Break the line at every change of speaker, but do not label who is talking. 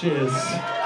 Cheers.